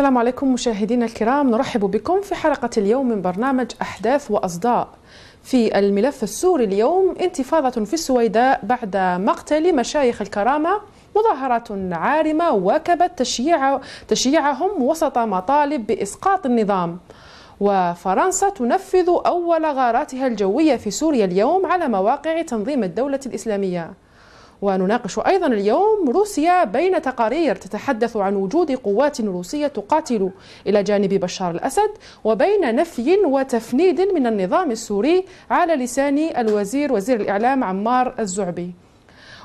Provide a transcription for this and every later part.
السلام عليكم مشاهدينا الكرام. نرحب بكم في حلقة اليوم من برنامج أحداث وأصداء. في الملف السوري اليوم انتفاضة في السويداء بعد مقتل مشايخ الكرامة مظاهرات عارمة واكبت تشييع تشييعهم وسط مطالب بإسقاط النظام. وفرنسا تنفذ أول غاراتها الجوية في سوريا اليوم على مواقع تنظيم الدولة الإسلامية. ونناقش أيضا اليوم روسيا بين تقارير تتحدث عن وجود قوات روسية تقاتل إلى جانب بشار الأسد وبين نفي وتفنيد من النظام السوري على لسان الوزير وزير الإعلام عمار الزعبي.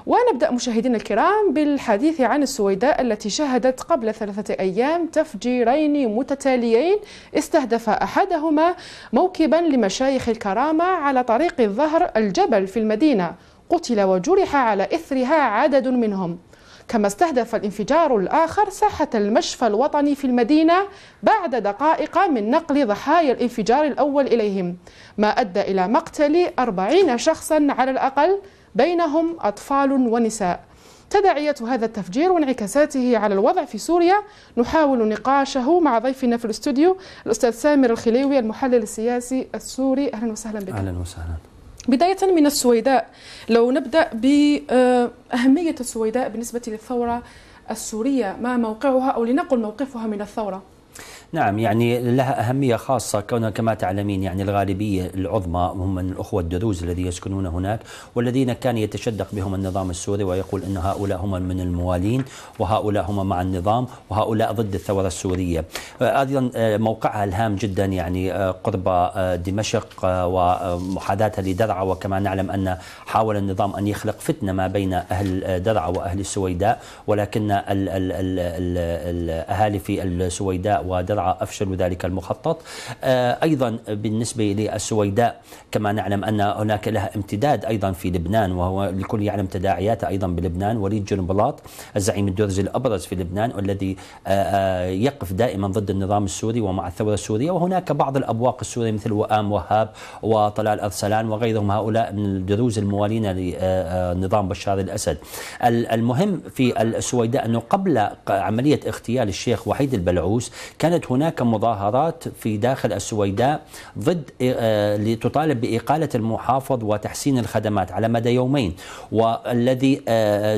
ونبدأ مشاهدينا الكرام بالحديث عن السويداء التي شهدت قبل ثلاثة أيام تفجيرين متتاليين استهدف أحدهما موكبا لمشايخ الكرامة على طريق الظهر الجبل في المدينة. قتل وجرح على إثرها عدد منهم. كما استهدف الانفجار الآخر ساحة المشفى الوطني في المدينة بعد دقائق من نقل ضحايا الانفجار الأول إليهم ما أدى إلى مقتل أربعين شخصا على الأقل بينهم أطفال ونساء. تداعيات هذا التفجير وانعكاساته على الوضع في سوريا. نحاول نقاشه مع ضيفنا في الاستوديو الأستاذ سامر الخليوي المحلل السياسي السوري. أهلا وسهلا بك. أهلا وسهلا. بداية من السويداء. لو نبدأ بأهمية السويداء بالنسبة للثورة السورية ما موقعها أو لنقل موقفها من الثورة؟ نعم يعني لها أهمية خاصة كونها كما تعلمين يعني الغالبية العظمى هم من الأخوة الدروز الذين يسكنون هناك والذين كان يتشدق بهم النظام السوري ويقول أن هؤلاء هم من الموالين وهؤلاء هم مع النظام وهؤلاء ضد الثورة السورية. أيضا موقعها الهام جدا يعني قرب دمشق ومحاذاتها لدرعا وكما نعلم أن حاول النظام أن يخلق فتنة ما بين أهل درعا وأهل السويداء ولكن الأهالي في السويداء ودرعا أفشلوا ذلك المخطط. أيضا بالنسبة للسويداء كما نعلم أن هناك لها امتداد أيضا في لبنان وهو الكل يعلم تداعياته أيضا بلبنان وليد جنبلاط الزعيم الدرزي الأبرز في لبنان والذي يقف دائما ضد النظام السوري ومع الثورة السورية. وهناك بعض الأبواق السورية مثل وآم وهاب وطلال أرسلان وغيرهم هؤلاء من الدروز الموالين لنظام بشار الأسد. المهم في السويداء أنه قبل عملية اغتيال الشيخ وحيد البلعوس كانت هناك مظاهرات في داخل السويداء ضد لتطالب بإقالة المحافظ وتحسين الخدمات على مدى يومين. والذي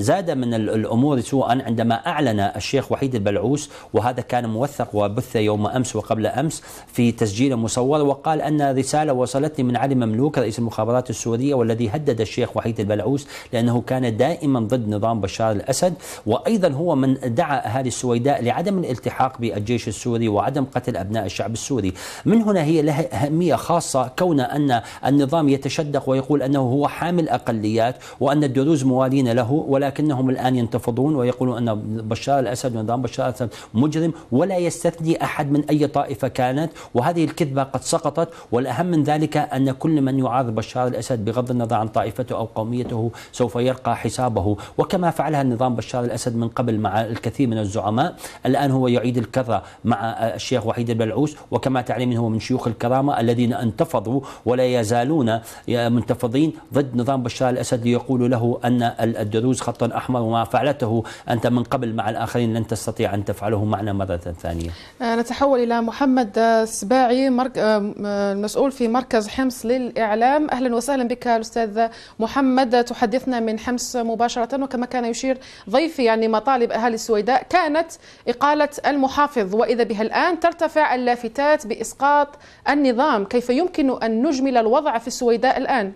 زاد من الأمور سوءا عندما أعلن الشيخ وحيد البلعوس وهذا كان موثق وبث يوم أمس وقبل أمس في تسجيل مصور وقال أن رسالة وصلتني من علي مملوك رئيس المخابرات السورية والذي هدد الشيخ وحيد البلعوس لأنه كان دائما ضد نظام بشار الأسد. وأيضا هو من دعا أهالي السويداء لعدم الالتحاق بالجيش السوري وعدم قتل أبناء الشعب السوري. من هنا هي لها أهمية خاصة كون أن النظام يتشدق ويقول أنه هو حامل أقليات وأن الدروز موالين له ولكنهم الآن ينتفضون ويقولون أن بشار الأسد ونظام بشار الأسد مجرم ولا يستثني أحد من أي طائفة كانت وهذه الكذبة قد سقطت. والأهم من ذلك أن كل من يعارض بشار الأسد بغض النظر عن طائفته أو قوميته سوف يلقى حسابه. وكما فعلها النظام بشار الأسد من قبل مع الكثير من الزعماء الآن هو يعيد الكرة مع الشيخ وحيد البلعوس وكما تعلمين هو من شيوخ الكرامة الذين انتفضوا ولا يزالون منتفضين ضد نظام بشار الأسد ليقولوا له أن الدروز خط أحمر وما فعلته. أنت من قبل مع الآخرين لن تستطيع أن تفعله. معنا مرة ثانية. نتحول إلى محمد السباعي المسؤول في مركز حمص للإعلام. أهلا وسهلا بك الأستاذ محمد. تحدثنا من حمص مباشرة وكما كان يشير ضيفي يعني مطالب أهالي السويداء كانت إقالة المحافظ وإذا بها الآن ترتفع اللافتات بإسقاط النظام. كيف يمكن أن نجمل الوضع في السويداء الآن؟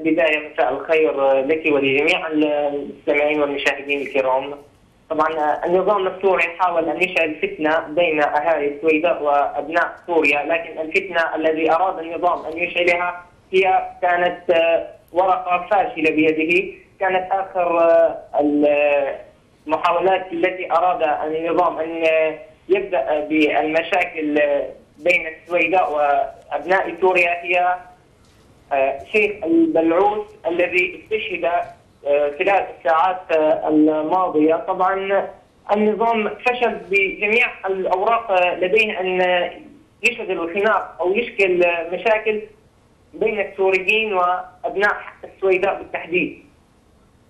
بداية مساء الخير لك ولجميع المستمعين والمشاهدين الكرام. طبعا النظام السوري حاول أن يشعل فتنة بين أهالي السويداء وأبناء سوريا، لكن الفتنة الذي أراد النظام أن يشعلها هي كانت ورقة فاشلة بيده، كانت آخر المحاولات التي أراد النظام أن يبدأ بالمشاكل بين السويداء وأبناء سوريا هي شيخ البلعوس الذي استشهد خلال الساعات الماضية طبعا النظام فشل بجميع الأوراق لديه أن يشغل الخناق أو يشكل مشاكل بين السوريين وأبناء السويداء بالتحديد.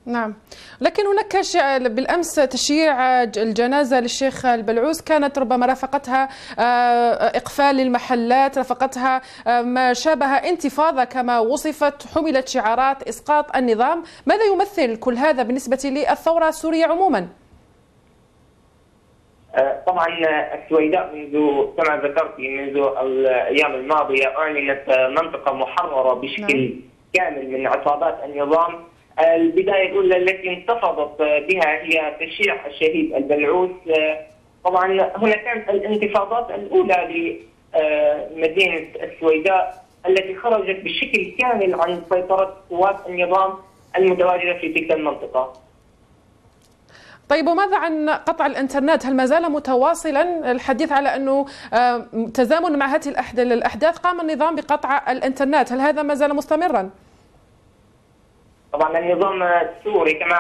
نعم. لكن هناك شيء بالأمس تشييع الجنازة للشيخ البلعوس كانت ربما رافقتها آه، إقفال للمحلات رافقتها آه، ما شابه انتفاضة كما وصفت. حملت شعارات إسقاط النظام. ماذا يمثل كل هذا بالنسبة للثورة السورية عموما؟ آه، طبعا السويداء منذ كما ذكرت منذ الأيام الماضية أعلنت منطقة محررة بشكل نعم. كامل من عصابات النظام. البداية الاولى التي انتفضت بها هي تشييع الشهيد البلعوث طبعا هنا كانت الانتفاضات الأولى لمدينة السويداء التي خرجت بشكل كامل عن سيطرة قوات النظام المتواجدة في تلك المنطقة. طيب وماذا عن قطع الإنترنت؟ هل ما زال متواصلا الحديث على أنه تزامن مع هذه الأحداث قام النظام بقطع الإنترنت، هل هذا ما زال مستمرا؟ طبعا النظام السوري كما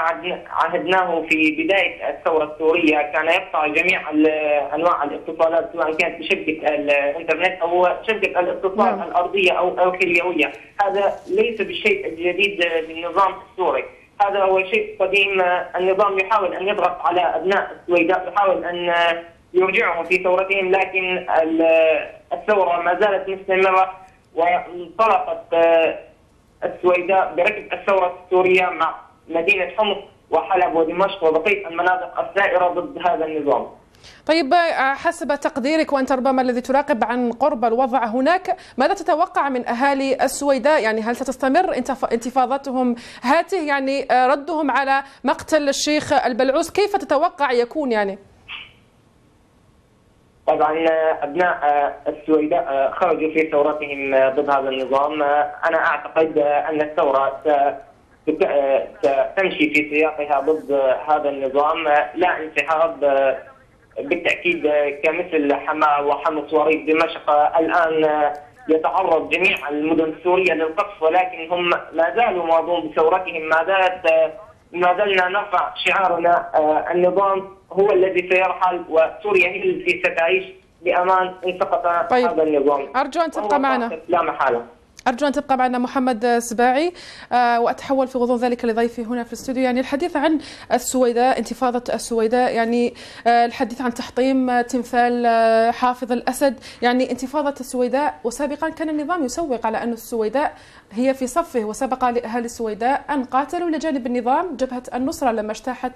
عهدناه في بداية الثورة السورية كان يقطع جميع أنواع الاتصالات سواء كانت بشبكة الإنترنت أو شبكة الاتصال نعم. الأرضية أو أو الخليويه، هذا ليس بالشيء الجديد للنظام السوري، هذا هو شيء قديم. النظام يحاول أن يضغط على أبناء السويداء يحاول أن يرجعهم في ثورتهم لكن الثورة ما زالت مستمرة وانطلقت السويداء بركب الثورة السورية مع مدينة حمص وحلب ودمشق وبقية المناطق الثائرة ضد هذا النظام. طيب حسب تقديرك وأنت ربما الذي تراقب عن قرب الوضع هناك ماذا تتوقع من أهالي السويداء؟ يعني هل ستستمر انتفاضتهم هاته؟ يعني ردهم على مقتل الشيخ البلعوس كيف تتوقع يكون يعني؟ طبعا أبناء السويداء خرجوا في ثورتهم ضد هذا النظام. أنا أعتقد أن الثورة ستمشي في سياقها ضد هذا النظام. لا انسحاب بالتأكيد كمثل حماة وحمص وريف دمشق الآن يتعرض جميع المدن السورية للقصف ولكن هم ما زالوا ماضون بثورتهم. ما زالت ما زلنا نرفع شعارنا النظام هو الذي سيرحل وسوريا هي التي ستعيش بأمان إن سقط طيب. هذا النظام. أرجو أن تبقى معنا. لا محالة. أرجو أن تبقى معنا محمد سباعي آه، وأتحول في غضون ذلك لضيفي هنا في الاستوديو. يعني الحديث عن السويداء انتفاضة السويداء يعني آه، الحديث عن تحطيم تمثال آه، حافظ الأسد. يعني انتفاضة السويداء وسابقا كان النظام يسوق على أن السويداء هي في صفه وسبق لأهالي السويداء أن قاتلوا لجانب النظام جبهة النصرة لما اجتاحت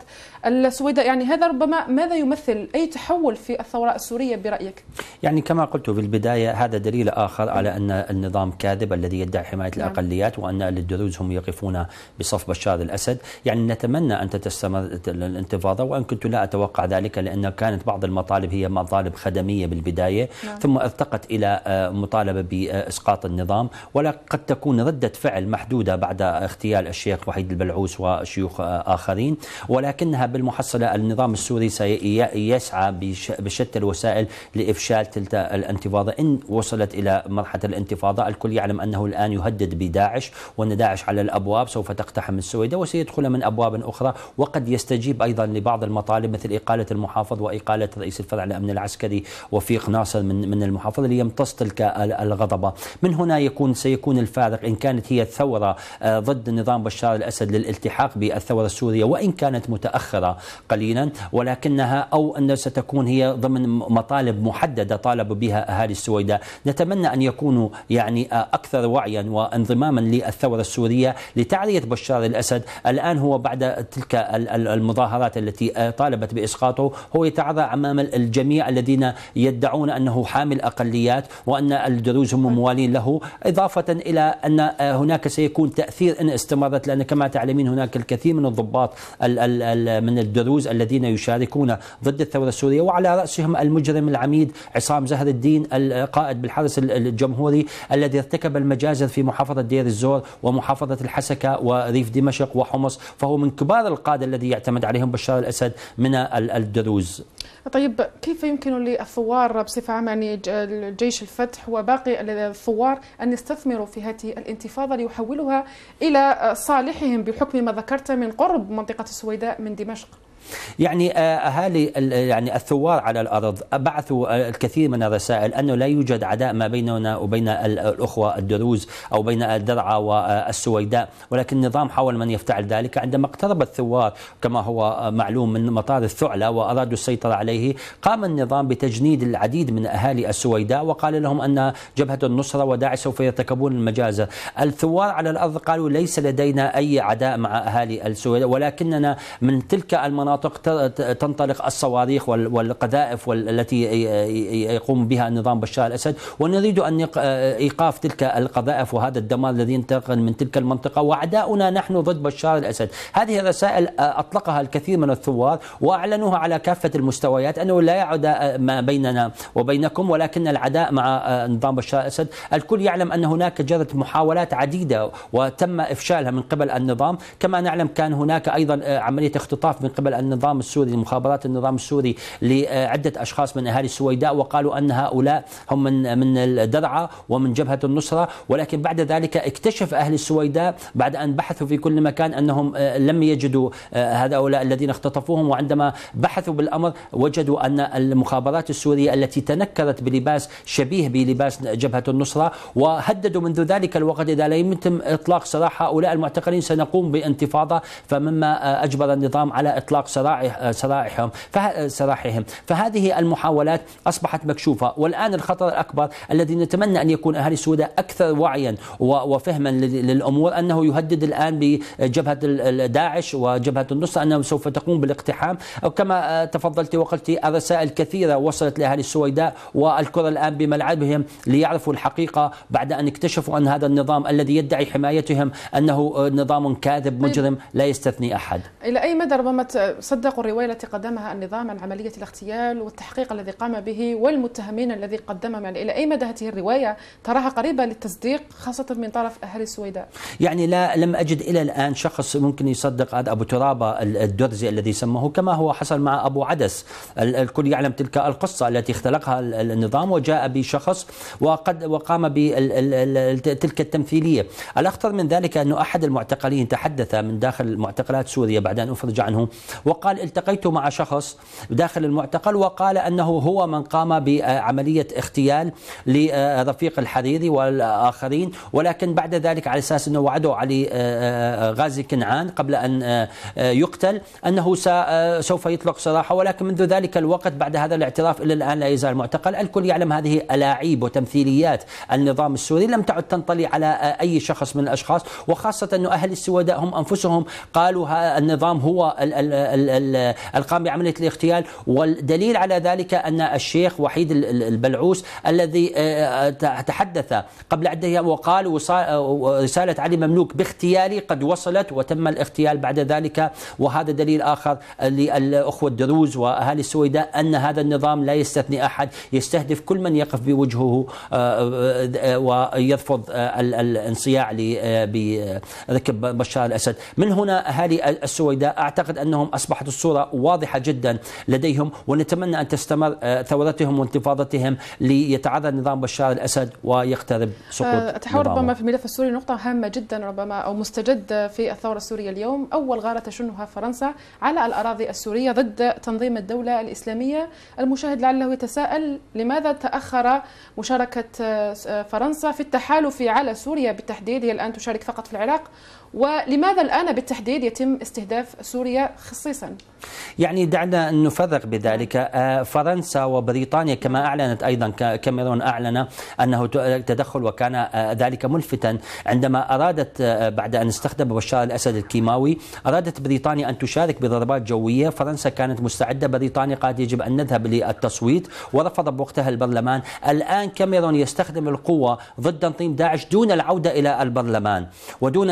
السويداء. يعني هذا ربما ماذا يمثل؟ أي تحول في الثورة السورية برأيك؟ يعني كما قلت في البداية هذا دليل آخر على أن النظام كاذب. الذي يدعي حماية نعم. الأقليات وأن الدروز هم يقفون بصف بشار الأسد. يعني نتمنى أن تستمر الانتفاضة وأن كنت لا أتوقع ذلك لأن كانت بعض المطالب هي مطالب خدمية بالبداية. نعم. ثم ارتقت إلى آه، مطالبة بإسقاط النظام. ولا قد تكون ردة فعل محدودة بعد اغتيال الشيخ وحيد البلعوس وشيوخ آه، آخرين. ولكنها بالمحصلة النظام السوري سيسعى بشتى الوسائل لإفشال تلك الانتفاضة. إن وصلت إلى مرحلة الانتفاضة الكل يعلم أنه الآن يهدد بداعش وأن داعش على الأبواب سوف تقتحم السويدة وسيدخل من أبواب أخرى وقد يستجيب أيضا لبعض المطالب مثل إقالة المحافظ وإقالة رئيس الفرع الأمن العسكري وفيق ناصر من من المحافظة ليمتص تلك الغضبة. من هنا يكون سيكون الفارق إن كانت هي الثورة آه، ضد نظام بشار الأسد للالتحاق بالثورة السورية وإن كانت متأخرة قليلا ولكنها أو أن ستكون هي ضمن مطالب محددة طالب بها أهالي السويداء نتمنى أن يكونوا يعني آه، أكثر وعيا وانضماما للثورة السورية لتعرية بشار الأسد. الآن هو بعد تلك المظاهرات التي طالبت بإسقاطه هو يتعرى أمام الجميع الذين يدعون أنه حامل أقليات وأن الدروز هم موالين له إضافة إلى أن هناك سيكون تأثير إن استمرت لأن كما تعلمين هناك الكثير من الضباط من الدروز الذين يشاركون ضد الثورة السورية. وعلى رأسهم المجرم العميد عصام زهر الدين القائد بالحرس الجمهوري الذي ارتكب المجازر في محافظة دير الزور ومحافظة الحسكة وريف دمشق وحمص فهو من كبار القادة الذي يعتمد عليهم بشار الأسد من الدروز طيب كيف يمكن للثوار بصفة عامة يعني جيش الفتح وباقي الثوار أن يستثمروا في هذه الانتفاضة ليحولوها إلى صالحهم بحكم ما ذكرت من قرب منطقة السويداء من دمشق؟ يعني اهالي يعني الثوار على الأرض بعثوا الكثير من الرسائل انه لا يوجد عداء ما بيننا وبين الأخوة الدروز أو بين الدرعا والسويداء ولكن النظام حاول من يفتعل ذلك عندما اقترب الثوار كما هو معلوم من مطار الثعلة وأرادوا السيطرة عليه قام النظام بتجنيد العديد من أهالي السويداء وقال لهم أن جبهة النصرة وداعش سوف يرتكبون المجازر الثوار على الأرض قالوا ليس لدينا أي عداء مع أهالي السويداء ولكننا من تلك المناطق تنطلق الصواريخ والقذائف التي يقوم بها النظام بشار الأسد ونريد أن إيقاف تلك القذائف وهذا الدمار الذي ينتقل من تلك المنطقة وعداؤنا نحن ضد بشار الأسد. هذه الرسائل أطلقها الكثير من الثوار وأعلنوها على كافة المستويات أنه لا يعد ما بيننا وبينكم ولكن العداء مع نظام بشار الأسد. الكل يعلم أن هناك جرت محاولات عديدة وتم إفشالها من قبل النظام. كما نعلم كان هناك أيضا عملية اختطاف من قبل النظام السوري مخابرات النظام السوري لعدة أشخاص من أهالي السويداء وقالوا أن هؤلاء هم من من الدرعا ومن جبهة النصرة. ولكن بعد ذلك اكتشف أهل السويداء بعد أن بحثوا في كل مكان أنهم لم يجدوا هؤلاء الذين اختطفوهم. وعندما بحثوا بالأمر وجدوا أن المخابرات السورية التي تنكرت بلباس شبيه بلباس جبهة النصرة وهددوا منذ ذلك الوقت إذا لم يتم إطلاق سراح هؤلاء المعتقلين سنقوم بانتفاضة. فمما أجبر النظام على إطلاق سراح سراحهم سراحهم فهذه المحاولات أصبحت مكشوفة والآن الخطر الأكبر الذي نتمنى أن يكون اهالي السوداء أكثر وعيا وفهما للأمور أنه يهدد الآن بجبهة داعش وجبهة النصره أنه سوف تقوم بالاقتحام كما تفضلت وقلت الرسائل كثيرة وصلت لاهالي السويداء والكرة الآن بملعبهم ليعرفوا الحقيقة بعد أن اكتشفوا أن هذا النظام الذي يدعي حمايتهم أنه نظام كاذب طيب. مجرم لا يستثني أحد. إلى أي مدى ربما صدقوا الرواية التي قدمها النظام عن عملية الاغتيال والتحقيق الذي قام به والمتهمين الذي قدمهم يعني إلى أي مدى هذه الرواية تراها قريبة للتصديق خاصة من طرف أهل السويداء؟ يعني لا لم أجد إلى الآن شخص ممكن يصدق هذا أبو ترابة الدرزي الذي سموه كما هو حصل مع أبو عدس الكل يعلم تلك القصة التي اختلقها النظام وجاء بشخص وقد وقام بتلك التمثيلية، الأخطر من ذلك انه أحد المعتقلين تحدث من داخل معتقلات سوريا بعد أن أفرج عنه وقال التقيت مع شخص داخل المعتقل وقال أنه هو من قام بعملية اغتيال لرفيق الحريري والآخرين ولكن بعد ذلك على أساس أنه وعدوا علي غازي كنعان قبل أن يقتل أنه سوف يطلق سراحه ولكن منذ ذلك الوقت بعد هذا الاعتراف إلى الآن لا يزال معتقل، الكل يعلم هذه الاعيب وتمثيليات النظام السوري لم تعد تنطلي على أي شخص من الأشخاص وخاصة أنه أهل السوداء هم أنفسهم قالوا النظام هو القام بعملية الاغتيال والدليل على ذلك أن الشيخ وحيد البلعوس الذي تحدث قبل عدة أيام وقال رسالة علي مملوك باغتيالي قد وصلت وتم الاغتيال بعد ذلك. وهذا دليل آخر للأخوة الدروز وأهالي السويداء أن هذا النظام لا يستثني أحد يستهدف كل من يقف بوجهه ويرفض الانصياع بركب بشار الأسد. من هنا أهالي السويداء أعتقد أنهم أصبحت الصورة واضحة جدا لديهم ونتمنى أن تستمر ثورتهم وانتفاضتهم ليتعرض نظام بشار الأسد ويقترب سقوط أتحول ربما في الملف السوري نقطة هامة جدا ربما أو مستجد في الثورة السورية اليوم. أول غارة تشنها فرنسا على الأراضي السورية ضد تنظيم الدولة الإسلامية. المشاهد لعله يتساءل لماذا تأخر مشاركة فرنسا في التحالف على سوريا بالتحديد؟ هي الآن تشارك فقط في العراق. ولماذا الآن بالتحديد يتم استهداف سوريا خصيصا؟ يعني دعنا نفرق بذلك. آه، فرنسا وبريطانيا كما أعلنت أيضا كاميرون أعلن أنه تدخل وكان آه، ذلك ملفتا. عندما أرادت آه، بعد أن استخدم بشار الأسد الكيماوي أرادت بريطانيا أن تشارك بضربات جوية. فرنسا كانت مستعدة بريطانيا قالت يجب أن نذهب للتصويت. ورفض بوقتها البرلمان. الآن كاميرون يستخدم القوة ضد تنظيم داعش دون العودة إلى البرلمان. ودون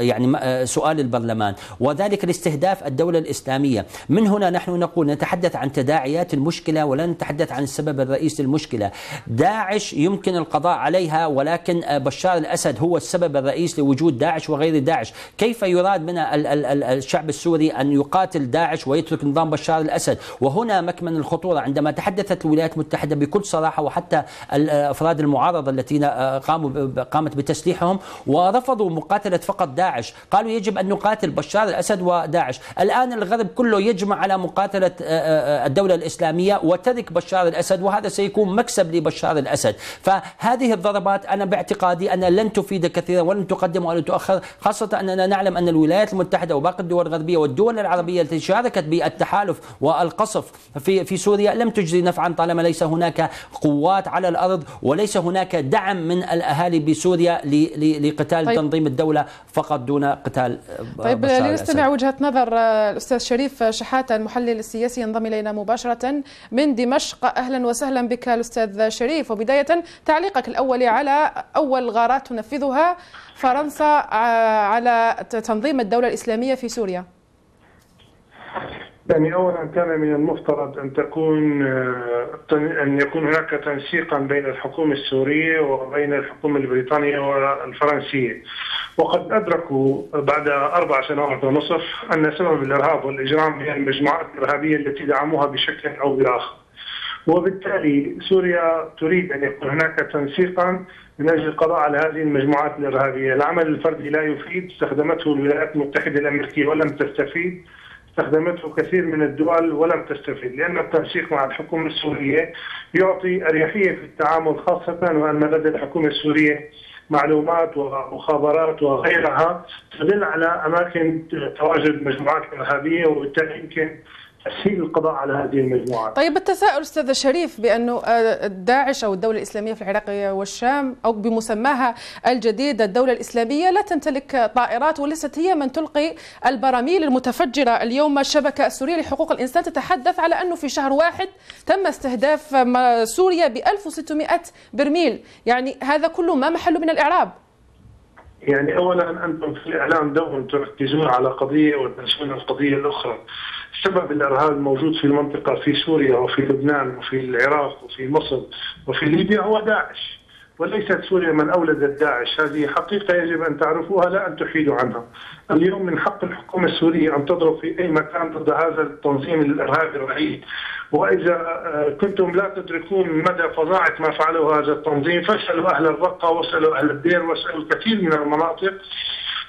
يعني سؤال البرلمان. وذلك لاستهداف الدولة الإسلامية. من هنا نحن نقول نتحدث عن تداعيات المشكلة ولا نتحدث عن السبب الرئيسي للمشكلة. داعش يمكن القضاء عليها ولكن بشار الأسد هو السبب الرئيسي لوجود داعش وغير داعش. كيف يراد من الشعب السوري أن يقاتل داعش ويترك نظام بشار الأسد؟ وهنا مكمن الخطورة. عندما تحدثت الولايات المتحدة بكل صراحة وحتى الأفراد المعارضة الذين قاموا قامت بتسليحهم ورفضوا مقاتلة فقط فقط داعش. قالوا يجب أن نقاتل بشار الأسد وداعش. الآن الغرب كله يجمع على مقاتلة الدولة الإسلامية وترك بشار الأسد وهذا سيكون مكسب لبشار الأسد. فهذه الضربات أنا باعتقادي أنها لن تفيد كثيرا ولن تقدم ولن تؤخر خاصة أننا نعلم أن الولايات المتحدة وباقي الدول الغربية والدول العربية التي شاركت بالتحالف والقصف في في سوريا لم تجزي نفعا طالما ليس هناك قوات على الأرض وليس هناك دعم من الأهالي بسوريا لقتال طيب. تنظيم الدولة فقط دون قتال طيب لنستمع وجهة نظر الأستاذ شريف شحاتة المحلل السياسي ينضم إلينا مباشرة من دمشق. أهلا وسهلا بك الأستاذ شريف. وبداية تعليقك الأول على أول غارات تنفذها فرنسا على تنظيم الدولة الإسلامية في سوريا. يعني اولا كان من المفترض أن تكون أن يكون هناك تنسيقا بين الحكومة السورية وبين الحكومة البريطانية والفرنسية. وقد أدركوا بعد أربع سنوات ونصف أن سبب الإرهاب والإجرام هي المجموعات الإرهابية التي دعموها بشكل أو بآخر. وبالتالي سوريا تريد أن يكون هناك تنسيقا من أجل القضاء على هذه المجموعات الإرهابية، العمل الفردي لا يفيد، استخدمته الولايات المتحدة الأمريكية ولم تستفيد، استخدمته كثير من الدول ولم تستفيد لأن التنسيق مع الحكومة السورية يعطي أريحية في التعامل خاصة وأن لدى الحكومة السورية معلومات ومخابرات وغيرها تدل على أماكن تواجد المجموعات الإرهابية وبالتالي يمكن تسهيل القضاء على هذه المجموعات. طيب التساؤل أستاذ شريف بأنه آه، داعش أو الدولة الإسلامية في العراق والشام أو بمسماها الجديد الدولة الإسلامية لا تمتلك طائرات وليست هي من تلقي البراميل المتفجرة، اليوم الشبكة السورية لحقوق الإنسان تتحدث على أنه في شهر واحد تم استهداف سوريا ب 1600 برميل، يعني هذا كله ما محله من الإعراب. يعني اولا أنتم في الإعلام دوما تركزون على قضية وتنسون القضية الأخرى. سبب الإرهاب الموجود في المنطقة في سوريا وفي لبنان وفي العراق وفي مصر وفي ليبيا هو داعش. وليست سوريا من أولدت داعش. هذه حقيقة يجب أن تعرفوها لا أن تحيدوا عنها. اليوم من حق الحكومة السورية أن تضرب في أي مكان ضد هذا التنظيم الارهابي الرهيب. وإذا آه، كنتم لا تدركون مدى فظاعة ما فعله هذا التنظيم فاسألوا أهل الرقة واسألوا أهل الدير واسألوا الكثير من المناطق.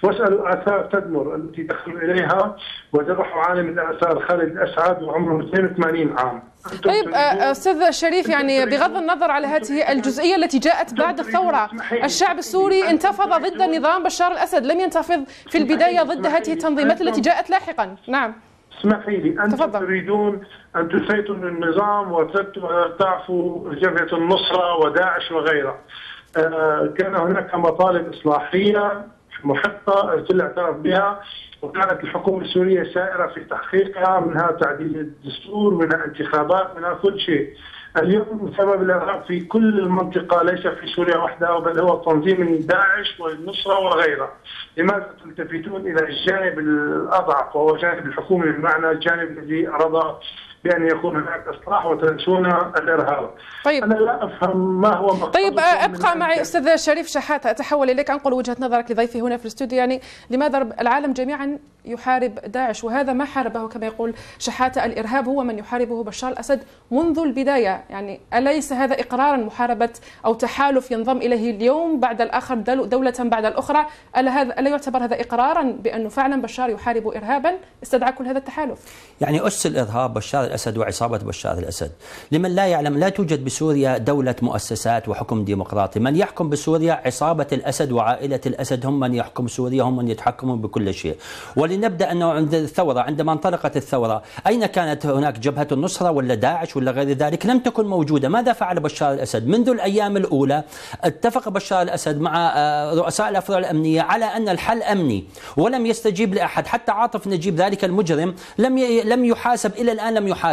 واسالوا اثار تدمر التي دخلوا إليها وذبحوا عالم الآثار خالد اسعد وعمره 82 عام. طيب آه، أستاذ شريف يعني بغض النظر على هذه الجزئية التي جاءت بعد الثورة الشعب السوري انتفض ضد نظام بشار الأسد لم ينتفض في البداية ضد هذه التنظيمات التي جاءت لاحقا. نعم. اسمحي لي. أنتم. تريدون أن تسيطروا النظام وتعفوا جبهة النصرة وداعش وغيرها. آه، كان هناك مطالب إصلاحية محقه الكل اعترف بها وكانت الحكومة السورية سائرة في تحقيقها منها تعديل الدستور منها انتخابات منها كل شيء. اليوم سبب الارهاب في كل المنطقة ليس في سوريا وحدها بل هو تنظيم داعش والنصرة وغيرها. لماذا تلتفتون إلى الجانب الأضعف وهو جانب الحكومة بمعنى الجانب الذي أراد بأن يكون هناك إصلاح وتنسون الإرهاب. طيب. أنا لا أفهم ما هو طيب أبقى معي أستاذ شريف شحاتة أتحول إليك أنقل وجهة نظرك لضيفي هنا في الاستوديو. يعني لماذا العالم جميعا يحارب داعش؟ وهذا ما حاربه كما يقول شحاتة الإرهاب هو من يحاربه بشار الأسد منذ البداية. يعني أليس هذا إقرارا محاربة أو تحالف ينضم إليه اليوم بعد الآخر دولة بعد الأخرى؟ ألا, هذا ألا يعتبر هذا إقرارا بأنه فعلا بشار يحارب إرهابا؟ استدعى كل هذا التحالف. يعني أس الإرهاب بشار الأسد وعصابة بشار الأسد. لمن لا يعلم لا توجد بسوريا دولة مؤسسات وحكم ديمقراطي. من يحكم بسوريا عصابة الأسد وعائلة الأسد هم من يحكم سوريا هم من يتحكمون بكل شيء. ولنبدأ أنه عند الثورة عندما انطلقت الثورة أين كانت هناك جبهة النصرة ولا داعش ولا غير ذلك؟ لم تكن موجودة. ماذا فعل بشار الأسد؟ منذ الأيام الأولى اتفق بشار الأسد مع آه، رؤساء الأفراد الأمنية على أن الحل أمني ولم يستجيب لأحد. حتى عاطف نجيب ذلك المجرم لم لم يحاسب إلى الآن لم يحاسب.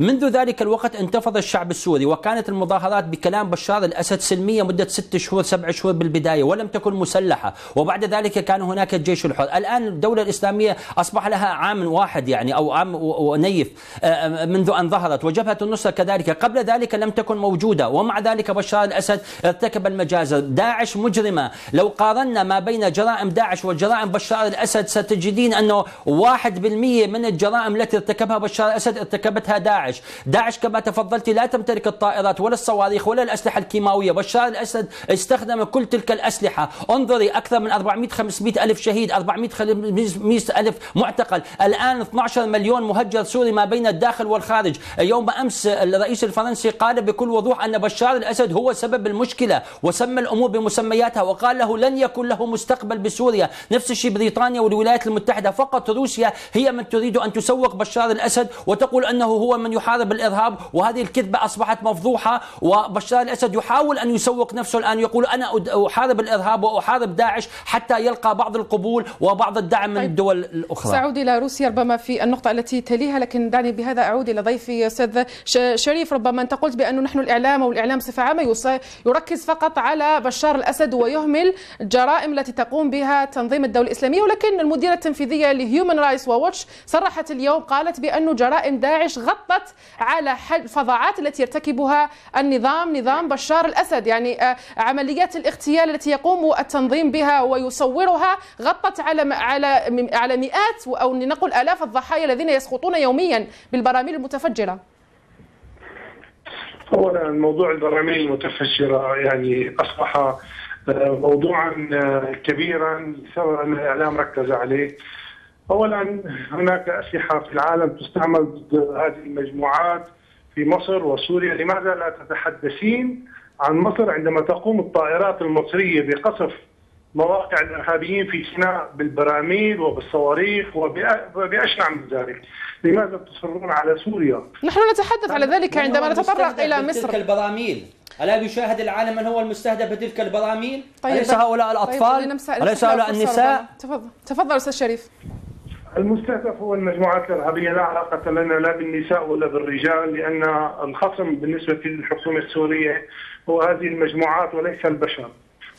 منذ ذلك الوقت انتفض الشعب السوري وكانت المظاهرات بكلام بشار الأسد سلمية مدة ست شهور سبع شهور بالبداية ولم تكن مسلحة. وبعد ذلك كان هناك الجيش الحر. الآن الدولة الإسلامية أصبح لها عام واحد يعني أو عام ونيف آه، آه، منذ أن ظهرت. وجبهة النصرة كذلك. قبل ذلك لم تكن موجودة. ومع ذلك بشار الأسد ارتكب المجازر داعش مجرمة. لو قارنا ما بين جرائم داعش وجرائم بشار الأسد ستجدين أنه واحد بالمية من الجرائم التي ارتكبها بشار الأسد ارتكبها ارتكبتها داعش. داعش كما تفضلت لا تمتلك الطائرات ولا الصواريخ ولا الأسلحة الكيماوية. بشار الأسد استخدم كل تلك الأسلحة. انظري أكثر من 400 500 ألف شهيد 400 500 ألف معتقل. الآن 12 مليون مهجر سوري ما بين الداخل والخارج. يوم أمس الرئيس الفرنسي قال بكل وضوح أن بشار الأسد هو سبب المشكلة وسمى الأمور بمسمياتها وقال له لن يكن له مستقبل بسوريا. نفس الشيء بريطانيا والولايات المتحدة. فقط روسيا هي من تريد أن تسوق بشار الأسد وتقول أنه هو من يحارب الإرهاب وهذه الكذبة أصبحت مفضوحة وبشار الأسد يحاول أن يسوق نفسه الآن يقول أنا أحارب الإرهاب وأحارب داعش حتى يلقى بعض القبول وبعض الدعم من طيب. الدول الأخرى سأعود إلى روسيا ربما في النقطة التي تليها لكن دعني بهذا أعود إلى ضيفي أستاذ شريف ربما أنت قلت بأنه نحن الإعلام أو الإعلام بصفة عامة يركز فقط على بشار الأسد ويهمل الجرائم التي تقوم بها تنظيم الدولة الإسلامية ولكن المديرة التنفيذية لهيومن رايتس وواتش صرحت اليوم قالت بأن جرائم داعش غطت على الفظاعات التي يرتكبها النظام نظام بشار الأسد يعني آه، عمليات الاغتيال التي يقوم التنظيم بها ويصورها غطت على على على مئات أو لنقل آلاف الضحايا الذين يسقطون يوميا بالبراميل المتفجرة اولا موضوع البراميل المتفجرة يعني أصبح آه، موضوعا آه، كبيرا بسبب ان الإعلام ركز عليه. اولا هناك أسلحة في العالم تستعمل ضد هذه المجموعات في مصر وسوريا، لماذا لا تتحدثين عن مصر عندما تقوم الطائرات المصرية بقصف مواقع الإرهابيين في سيناء بالبراميل وبالصواريخ وباشنع من ذلك، لماذا تصرون على سوريا؟ نحن نتحدث على ذلك عندما نتطرق إلى مصر تلك البراميل ألا يشاهد العالم من هو المستهدف بتلك البراميل؟ طيب أليس هؤلاء الأطفال؟ طيب أليس هؤلاء النساء؟ تفضل تفضل أستاذ شريف المستهدف هو المجموعات الإرهابية لا علاقة لنا لا بالنساء ولا بالرجال لأن الخصم بالنسبة للحكومة السورية هو هذه المجموعات وليس البشر.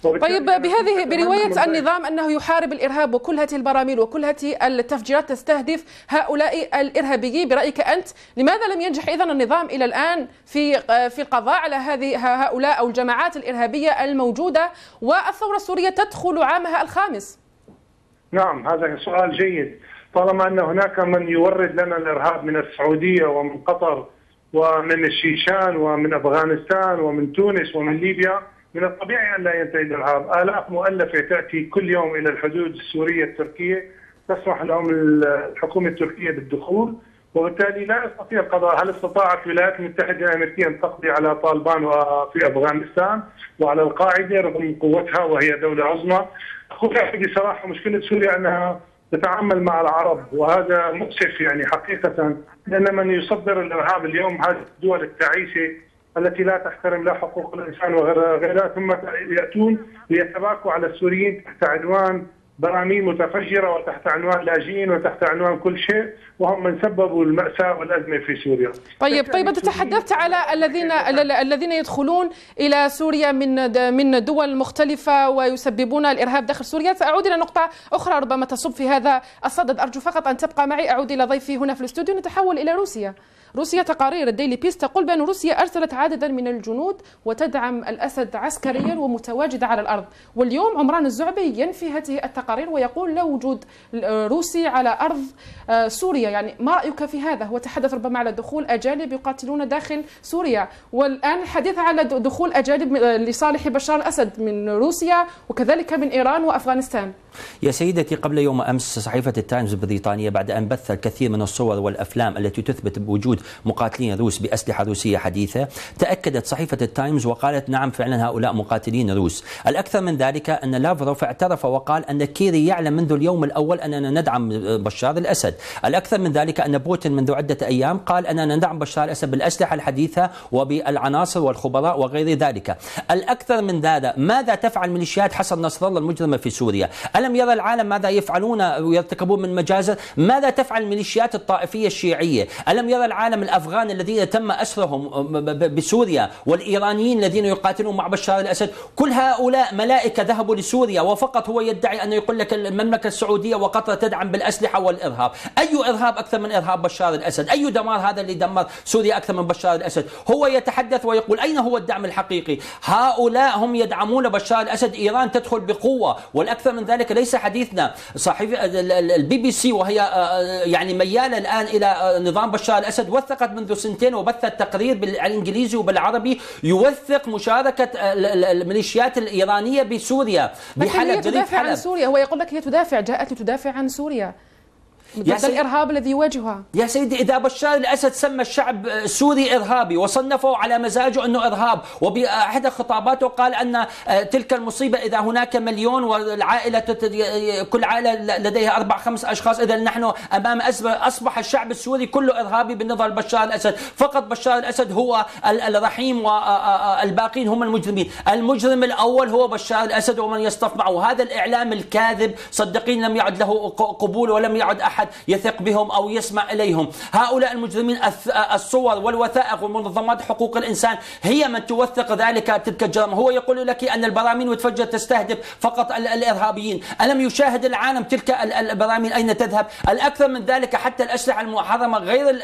طيب بهذه برواية النظام أنه يحارب الإرهاب وكل هذه البراميل وكل هذه التفجيرات تستهدف هؤلاء الإرهابيين. برأيك أنت لماذا لم ينجح إذا النظام إلى الآن في في القضاء على هذه هؤلاء أو الجماعات الإرهابية الموجودة والثورة السورية تدخل عامها الخامس؟ نعم هذا سؤال جيد. طالما أن هناك من يورد لنا الإرهاب من السعودية ومن قطر ومن الشيشان ومن أفغانستان ومن تونس ومن ليبيا من الطبيعي أن لا ينتهي الإرهاب، آلاف مؤلفة تأتي كل يوم إلى الحدود السورية التركية تسمح لهم الحكومة التركية بالدخول وبالتالي لا يستطيع القضاء، هل استطاعت الولايات المتحدة الأمريكية أن تقضي على طالبان في أفغانستان؟ وعلى القاعدة رغم قوتها وهي دولة عظمى؟ أقول لك بصراحة مشكلة سوريا أنها تتعامل مع العرب وهذا مؤسف يعني حقيقة لأن من يصدر الإرهاب اليوم هذه الدول التعيسة التي لا تحترم لا حقوق الإنسان وغيرها ثم يأتون ليتباكوا على السوريين تحت عنوان براميل متفجرة وتحت عنوان لاجئين وتحت عنوان كل شيء وهم من سببوا المأساة والأزمة في سوريا. طيب طيب تحدثت على الذين الذين يدخلون إلى سوريا من من دول مختلفة ويسببون الإرهاب داخل سوريا، سأعود إلى نقطة أخرى ربما تصب في هذا الصدد، أرجو فقط أن تبقى معي أعود إلى ضيفي هنا في الاستوديو نتحول إلى روسيا. روسيا تقارير الديلي بيس تقول بأن روسيا أرسلت عددا من الجنود وتدعم الأسد عسكريا ومتواجدة على الأرض. واليوم عمران الزعبي ينفي هذه التقارير ويقول لا وجود روسي على أرض آه، سوريا. يعني ما رأيك في هذا؟ هو تحدث ربما على دخول أجانب يقاتلون داخل سوريا. والآن الحديث على دخول أجانب لصالح بشار الأسد من روسيا وكذلك من إيران وأفغانستان. يا سيدتي قبل يوم أمس صحيفة التايمز البريطانية بعد أن بث الكثير من الصور والأفلام التي تثبت بوجود مقاتلين روس بأسلحة روسية حديثة تأكدت صحيفة التايمز وقالت نعم فعلا هؤلاء مقاتلين روس. الأكثر من ذلك أن لافروف اعترف وقال أن كيري يعلم منذ اليوم الأول أننا ندعم بشار الأسد. الأكثر من ذلك أن بوتين منذ عدة أيام قال أننا ندعم بشار الأسد بالأسلحة الحديثة وبالعناصر والخبراء وغير ذلك. الأكثر من ذلك ماذا تفعل ميليشيات حسن نصر الله المجرمة في سوريا؟ ألم يرى العالم ماذا يفعلون ويرتكبون من مجازر؟ ماذا تفعل الميليشيات الطائفية الشيعية؟ ألم يرى العالم الأفغان الذين تم أسرهم بسوريا والإيرانيين الذين يقاتلون مع بشار الأسد؟ كل هؤلاء ملائكة ذهبوا لسوريا وفقط هو يدعي أن يقول لك المملكة السعودية وقطر تدعم بالأسلحة والإرهاب. أي إرهاب أكثر من إرهاب بشار الأسد؟ أي دمار هذا اللي دمر سوريا أكثر من بشار الأسد؟ هو يتحدث ويقول أين هو الدعم الحقيقي؟ هؤلاء هم يدعمون بشار الأسد. إيران تدخل بقوة والأكثر من ذلك ليس حديثنا. صحيفة البي بي سي وهي يعني ميالة الآن إلى نظام بشار الأسد وثقت منذ سنتين وبثت تقرير بالإنجليزي وبالعربي يوثق مشاركة الميليشيات الإيرانية بسوريا بحلب هي تدافع عن سوريا. هو يقول لك هي تدافع جاءت لتدافع عن سوريا. ضد الإرهاب الذي يواجهها يا سيدي إذا بشار الأسد سمى الشعب السوري إرهابي وصنفه على مزاجه أنه إرهاب وبأحد خطاباته قال أن آه، تلك المصيبة إذا هناك مليون والعائلة كل عائلة لديها أربع خمس أشخاص إذا نحن أمام ازمه أصبح الشعب السوري كله إرهابي بالنظر بشار الأسد. فقط بشار الأسد هو الرحيم والباقين هم المجرمين. المجرم الأول هو بشار الأسد ومن يصطف معه هذا الإعلام الكاذب صدقين لم يعد له قبول ولم يعد أحد أحد يثق بهم أو يسمع إليهم. هؤلاء المجرمين الصور والوثائق ومنظمات حقوق الإنسان هي من توثق ذلك تلك الجرائم. هو يقول لك أن البراميل وتفجر تستهدف فقط الإرهابيين. ألم يشاهد العالم تلك البراميل أين تذهب؟ الأكثر من ذلك حتى الأسلحة المحرمة غير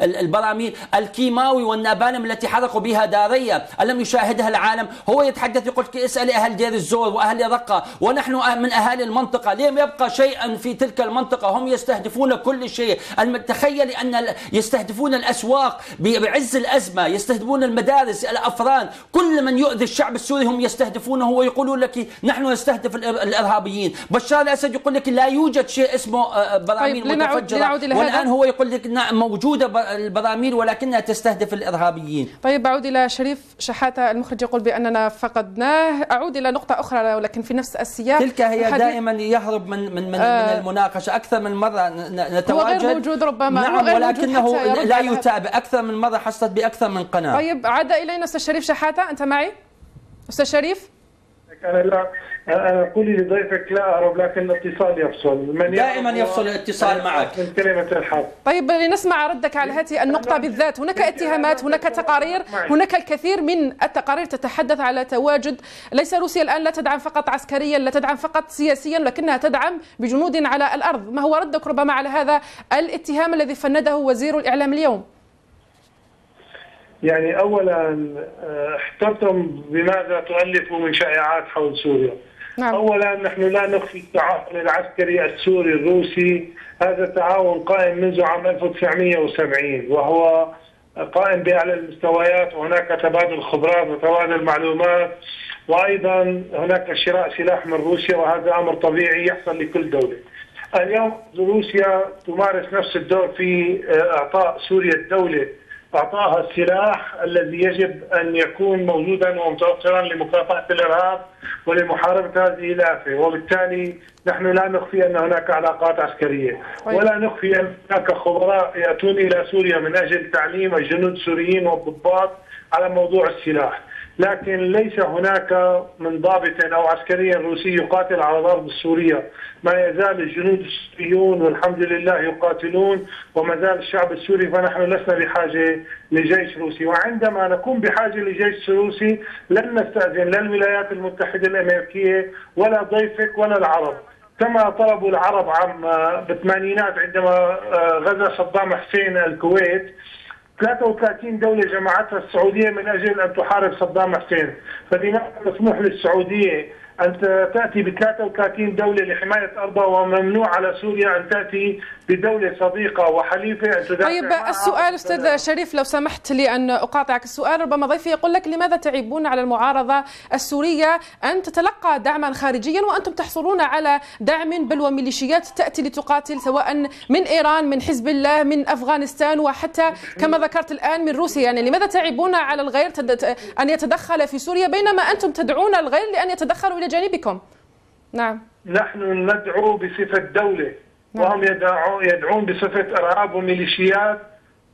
البراميل الكيماوي والنابالم التي حرقوا بها دارية. ألم يشاهدها العالم؟ هو يتحدث يقول اسأل أهل دير الزور وأهل رقة ونحن من أهالي المنطقة. لم يبقى شيئا في تلك المنطقة. هم يستهدفون كل شيء. تخيل أن يستهدفون الأسواق بعز الأزمة يستهدفون المدارس الأفران. كل من يؤذي الشعب السوري هم يستهدفونه ويقولون لك نحن نستهدف الإرهابيين. بشار الأسد يقول لك لا يوجد شيء اسمه آه، براميل طيب متفجرة. والآن هو يقول لك موجودة البراميل ولكنها تستهدف الإرهابيين. طيب بعود إلى شريف شحاتة المخرج يقول بأننا فقدناه. أعود إلى نقطة أخرى ولكن في نفس السياق. تلك هي دائما يهرب من من من, آه. من المناقشة. أكثر من مرة نتواجد هو غير موجود ربما نعم غير ولكنه لا يتابع أكثر من مرة حصلت بأكثر من قناة طيب عاد إلينا أستاذ شريف شحاتة أنت معي؟ أستاذ شريف؟ أنا لا أنا أقول لضيفك لا أهرب لكن الاتصال يفصل. من دائما يفصل الاتصال معك. من كلمة الحق طيب لنسمع ردك على هذه النقطة بالذات. هناك اتهامات هناك تقارير هناك الكثير من التقارير تتحدث على تواجد. ليس روسيا الآن لا تدعم فقط عسكريا لا تدعم فقط سياسيا لكنها تدعم بجنود على الأرض. ما هو ردك ربما على هذا الاتهام الذي فنده وزير الإعلام اليوم؟ يعني اولا آه، احترتم بماذا تؤلف من شائعات حول سوريا نعم. اولا نحن لا نخفي التعاون العسكري السوري الروسي هذا التعاون قائم منذ عام 1970 وهو قائم بأعلى المستويات وهناك تبادل خبرات وتبادل معلومات وأيضا هناك شراء سلاح من روسيا وهذا أمر طبيعي يحصل لكل دولة. اليوم روسيا تمارس نفس الدور في آه، إعطاء سوريا الدولة أعطاها السلاح الذي يجب أن يكون موجودا ومتوفرا لمكافحة الإرهاب ولمحاربة هذه الآفة، وبالتالي نحن لا نخفي أن هناك علاقات عسكرية، طيب. ولا نخفي أن هناك خبراء يأتون إلى سوريا من أجل تعليم الجنود السوريين والضباط على موضوع السلاح. لكن ليس هناك من ضابط أو عسكري روسي يقاتل على الأرض السورية، ما يزال الجنود السوريون والحمد لله يقاتلون وما زال الشعب السوري فنحن لسنا بحاجة لجيش روسي، وعندما نكون بحاجة لجيش روسي لن نستأذن لا الولايات المتحدة الأمريكية ولا ضيفك ولا العرب. كما طلبوا العرب عام بالثمانينات عندما آه، غزا صدام حسين الكويت 33 دولة جمعتها السعودية من أجل أن تحارب صدام حسين. فلماذا مسموح للسعودية أن تأتي ب 33 دولة لحماية أرضها وممنوع على سوريا أن تأتي بدولة صديقة وحليفة أن تدافع طيب السؤال أستاذ شريف لو سمحت لي أن أقاطعك السؤال ربما ضيفي يقول لك لماذا تعيبون على المعارضة السورية أن تتلقى دعما خارجيا وأنتم تحصلون على دعم بل وميليشيات تأتي لتقاتل سواء من إيران من حزب الله من أفغانستان وحتى كما ذكرت الآن من روسيا؟ يعني لماذا تعيبون على الغير أن يتدخل في سوريا بينما أنتم تدعون الغير لأن يتدخلوا إلى جانبكم. نعم. نحن ندعو بصفة دولة نعم. وهم يدعون بصفة إرهاب وميليشيات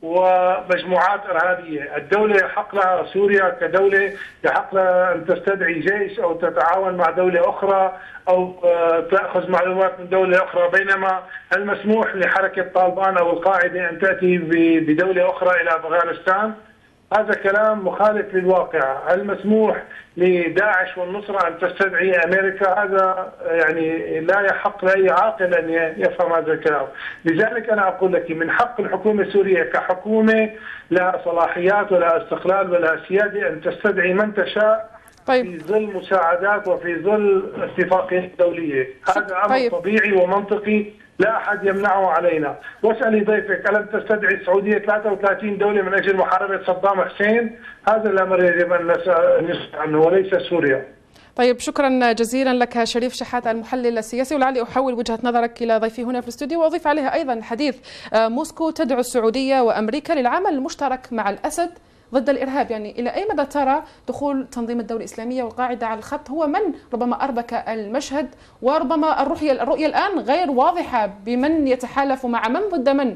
ومجموعات إرهابية. الدولة يحق لها سوريا كدولة يحق لها أن تستدعي جيش أو تتعاون مع دولة أخرى أو آه، تأخذ معلومات من دولة أخرى. بينما المسموح لحركة طالبان أو القاعدة أن تأتي بدولة أخرى إلى أفغانستان هذا كلام مخالف للواقع المسموح لداعش والنصرة أن تستدعي أمريكا هذا يعني لا يحق لأي عاقل أن يفهم هذا الكلام لذلك أنا أقول لك من حق الحكومة السورية كحكومة لها صلاحيات ولا استقلال ولا سيادة أن تستدعي من تشاء طيب. في ظل مساعدات وفي ظل اتفاقيات دولية هذا أمر طيب. طبيعي ومنطقي لا أحد يمنعه علينا. واسالي ضيفك ألم تستدعي السعودية 33 دولة من أجل محاربة صدام حسين؟ هذا الأمر يجب أن نسال عنه وليس سوريا. طيب شكرا جزيلا لك شريف شحات المحلل السياسي ولعلي أحول وجهة نظرك إلى ضيفي هنا في الاستوديو وأضيف عليها أيضا حديث آه، موسكو تدعو السعودية وأمريكا للعمل المشترك مع الأسد. ضد الإرهاب. يعني إلى أي مدى ترى دخول تنظيم الدولة الإسلامية والقاعده على الخط هو من ربما أربك المشهد وربما الرؤية الرؤية الآن غير واضحة بمن يتحالف مع من ضد من؟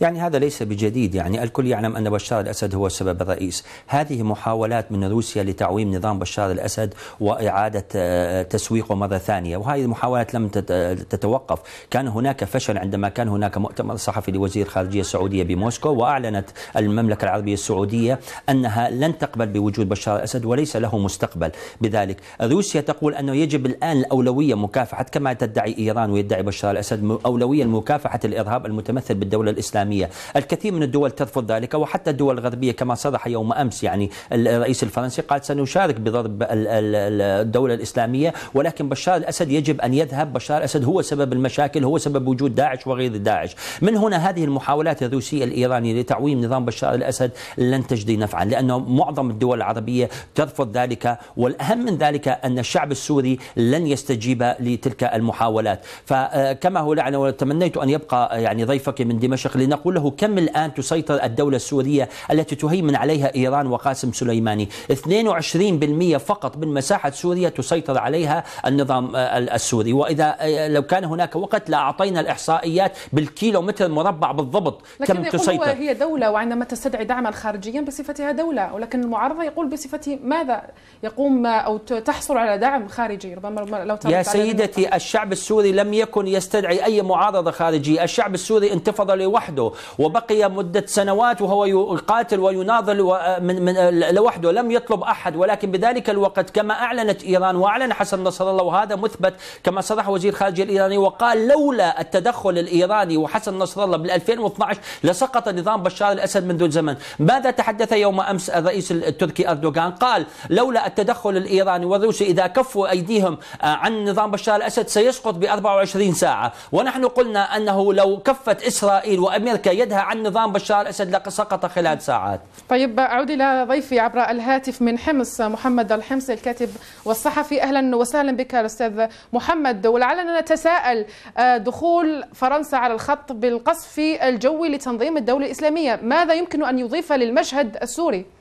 يعني هذا ليس بجديد يعني الكل يعلم أن بشار الأسد هو السبب الرئيس. هذه محاولات من روسيا لتعويم نظام بشار الأسد وإعادة آه، تسويقه مرة ثانية وهذه المحاولات لم تتوقف. كان هناك فشل عندما كان هناك مؤتمر صحفي لوزير الخارجية السعودية بموسكو وأعلنت المملكة العربية السعودية أنها لن تقبل بوجود بشار الأسد وليس له مستقبل. بذلك روسيا تقول أنه يجب الآن الأولوية مكافحة كما تدعي إيران ويدعي بشار الأسد أولوية مكافحة الإرهاب المتمثل بالدولة الإسلامية. الإسلامية. الكثير من الدول ترفض ذلك وحتى الدول الغربية كما صرح يوم أمس يعني الرئيس الفرنسي قال سنشارك بضرب الدولة الإسلامية ولكن بشار الأسد يجب أن يذهب. بشار الأسد هو سبب المشاكل هو سبب وجود داعش وغير داعش. من هنا هذه المحاولات الروسية الإيرانية لتعويم نظام بشار الأسد لن تجدي نفعا لأنه معظم الدول العربية ترفض ذلك والأهم من ذلك أن الشعب السوري لن يستجيب لتلك المحاولات. فكما هو لعنة وتمنيت أن يبقى يعني ضيفك من دمشق لنقول نقول له كم الآن تسيطر الدولة السورية التي تهيمن عليها إيران وقاسم سليماني؟ 22% فقط من مساحة سوريا تسيطر عليها النظام السوري. وإذا لو كان هناك وقت لأعطينا الإحصائيات بالكيلو متر مربع بالضبط كم تسيطر. هي دولة وعندما تستدعي دعما خارجيا بصفتها دولة ولكن المعارضة يقول بصفة ماذا يقوم أو تحصل على دعم خارجي؟ ربما لو يا سيدتي الشعب السوري لم يكن يستدعي أي معارضة خارجية. الشعب السوري انتفض لوحده. وبقي مدة سنوات وهو يقاتل ويناضل من من لوحده. لم يطلب أحد ولكن بذلك الوقت كما أعلنت إيران وأعلن حسن نصر الله وهذا مثبت كما صرح وزير الخارجية الإيراني وقال لولا التدخل الإيراني وحسن نصر الله بال 2012 لسقط نظام بشار الأسد منذ زمن. ماذا تحدث يوم أمس الرئيس التركي أردوغان؟ قال لولا التدخل الإيراني والروسي إذا كفوا أيديهم آه، عن نظام بشار الأسد سيسقط ب 24 ساعة. ونحن قلنا أنه لو كفت إسرائيل وأمريكا أمريكا يدها عن نظام بشار الأسد سقط خلال ساعات. طيب أعود إلى ضيفي عبر الهاتف من حمص محمد الحمصي الكاتب والصحفي. أهلا وسهلا بك الأستاذ محمد. ولعلنا نتساءل آه، دخول فرنسا على الخط بالقصف الجوي لتنظيم الدولة الإسلامية ماذا يمكن أن يضيف للمشهد السوري؟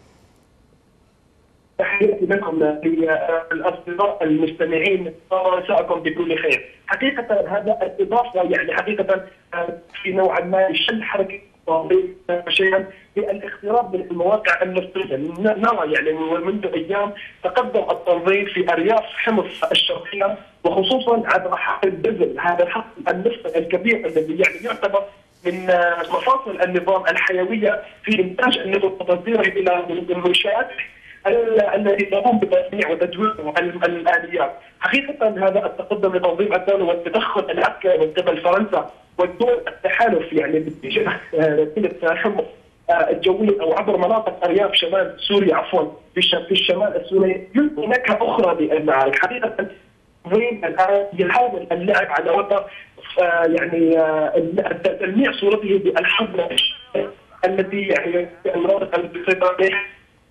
تحياتي لكم الأصدقاء المستمعين مساءكم بكل خير. حقيقة هذا الإضافة يعني حقيقة في نوعا ما يشل حركة شيئا بالاقتراب من المواقع النفطيه، نرى يعني منذ أيام تقدم التنظيم في أرياف حمص الشرقية وخصوصا عبر حقل البذل، هذا الحقل النفطي الكبير الذي يعني يعتبر من مفاصل النظام الحيوية في إنتاج النفط وتصديره إلى المنشآت الذي تقوم بتصنيع وتدوير الآليات، حقيقة هذا التقدم لتنظيم الدولة والتدخل العسكري من قبل فرنسا والدول التحالف يعني باتجاه وسيله حمص الجوية أو عبر مناطق أرياف شمال سوريا عفوا في الشمال السوري. يلقي نكهه أخرى للمعارك، حقيقة التنظيم الآن يحاول اللعب على وتر يعني تلميع صورته بالحرب التي يعني المناطق التي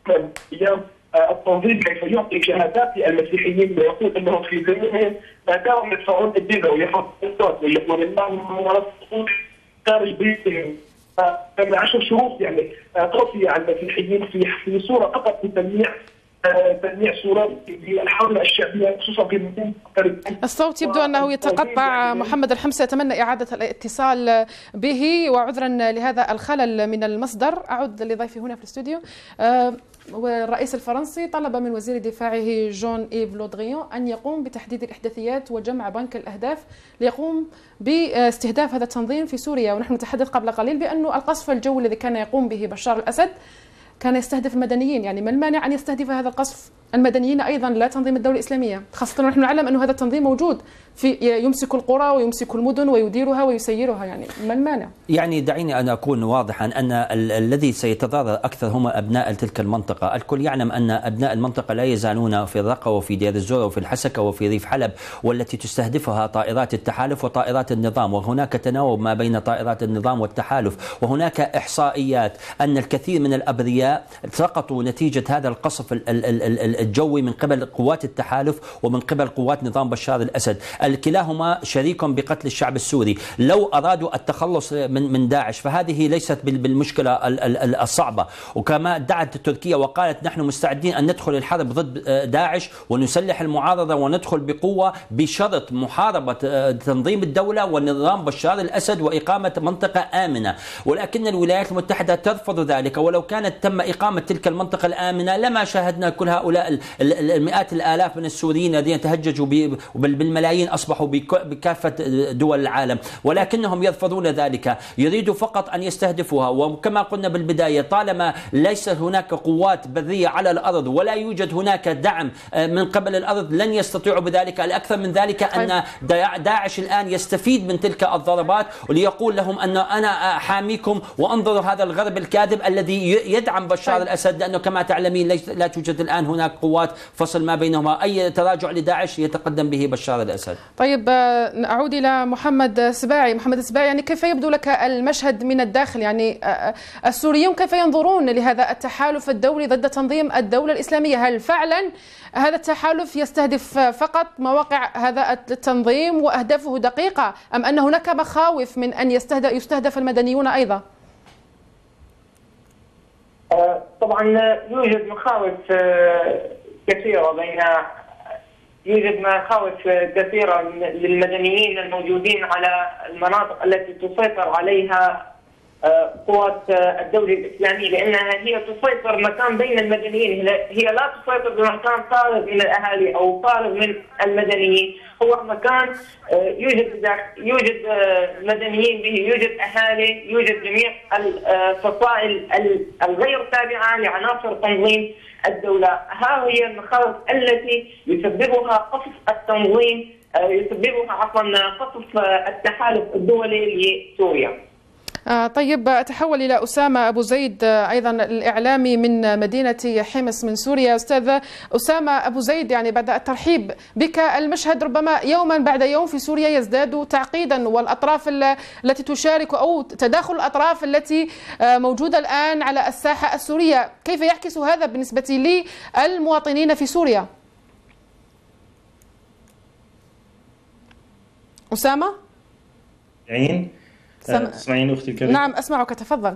تسيطر أيام آه، التنظيم كيف يعطي شهادات للمسيحيين ويقول أنهم في دينهم ما كانوا يدفعون الدين ويحطون الصوت ويقول إنهم مرسخون خارج بيتهم. قبل عشر شهور يعني توصي على المسيحيين في في صورة فقط لتلميع آه، تلميع صورة الحملة الشعبية خصوصا في الصوت يبدو أنه يتقطع. يعني محمد الحمص يتمنى إعادة الاتصال به. وعذرا لهذا الخلل من المصدر. أعود لضيفي هنا في الاستوديو. آه، والرئيس الفرنسي طلب من وزير دفاعه جون إيف لودغيون أن يقوم بتحديد الإحداثيات وجمع بنك الأهداف ليقوم باستهداف هذا التنظيم في سوريا. ونحن نتحدث قبل قليل بأن القصف الجوي الذي كان يقوم به بشار الأسد كان يستهدف المدنيين. يعني ما المانع أن يستهدف هذا القصف المدنيين أيضا لا تنظيم الدولة الإسلامية خاصة ونحن نعلم أنه هذا التنظيم موجود في يمسك القرى ويمسك المدن ويديرها ويسيرها يعني ما المانع؟ يعني دعيني أن أكون واضحا أن ال- الذي سيتضرر أكثر هم أبناء تلك المنطقة، الكل يعلم أن أبناء المنطقة لا يزالون في الرقة وفي دير الزور وفي الحسكة وفي ريف حلب والتي تستهدفها طائرات التحالف وطائرات النظام. وهناك تناوب ما بين طائرات النظام والتحالف. وهناك إحصائيات أن الكثير من الأبرياء سقطوا نتيجة هذا القصف ال- ال- ال- ال- الجوي من قبل قوات التحالف ومن قبل قوات نظام بشار الأسد، الكلاهما شريك بقتل الشعب السوري، لو أرادوا التخلص من من داعش فهذه ليست بال- بالمشكلة ال- ال- ال- الصعبة، وكما دعت تركيا وقالت نحن مستعدين أن ندخل الحرب ضد آه، داعش ونسلح المعارضة وندخل بقوة بشرط محاربة آه، تنظيم الدولة ونظام بشار الأسد وإقامة منطقة آمنة، ولكن الولايات المتحدة ترفض ذلك. ولو كانت تم إقامة تلك المنطقة الآمنة لما شاهدنا كل هؤلاء ال- ال- المئات الآلاف من السوريين الذين تهججوا بالملايين أصبحوا بك- بكافة دول العالم، ولكنهم يرفضون ذلك، يريدوا فقط أن يستهدفوها. وكما قلنا بالبداية طالما ليس هناك قوات برية على الأرض ولا يوجد هناك دعم آه، من قبل الأرض لن يستطيعوا بذلك، الأكثر من ذلك أن داع- داعش الآن يستفيد من تلك الضربات وليقول لهم أن أنا حاميكم وانظروا هذا الغرب الكاذب الذي يدعم بشار طيب. الأسد لأنه كما تعلمين لا توجد الآن هناك قوات فصل ما بينهما، أي تراجع لداعش يتقدم به بشار الأسد. طيب آه، أعود إلى محمد سباعي، محمد سباعي يعني كيف يبدو لك المشهد من الداخل يعني آه، آه، السوريون كيف ينظرون لهذا التحالف الدولي ضد تنظيم الدولة الإسلامية؟ هل فعلا هذا التحالف يستهدف فقط مواقع هذا التنظيم وأهدافه دقيقة أم أن هناك مخاوف من أن يستهدف المدنيون أيضا؟ آه، طبعا آه، يوجد مخاوف آه، كثيرة بين يوجد مخاوف آه، كثيرة للمدنيين الموجودين على المناطق التي تسيطر عليها آه، قوات آه، الدولة الإسلامية لأنها هي تسيطر مكان بين المدنيين. هي- لا تسيطر بمكان فارغ من الأهالي أو فارغ من المدنيين. هو مكان آه، يوجد يوجد آه، مدنيين به يوجد أهالي يوجد جميع الفصائل ال- الغير تابعة لعناصر تنظيم الدولة. ها هي المخاوف التي يسببها قصف التنظيم آه، يسببها عفوا قصف آه، التحالف الدولي لسوريا. آه طيب أتحول إلى أسامة أبو زيد آه أيضا الإعلامي من مدينة حمص من سوريا. أستاذ أسامة أبو زيد يعني بعد الترحيب بك المشهد ربما يوما بعد يوم في سوريا يزداد تعقيدا والأطراف ال- التي تشارك أو تداخل الأطراف التي آه موجودة الآن على الساحة السورية. كيف يعكس هذا بالنسبة للمواطنين في سوريا؟ أسامة؟ عين؟ سم- تسمعين أختي الكريمة. نعم أسمعك تفضل.